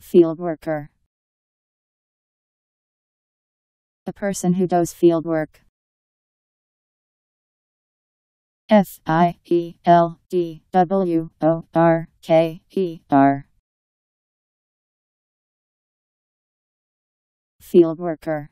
Field worker. A person who does field work. F I E L D W O R K E R. Field worker.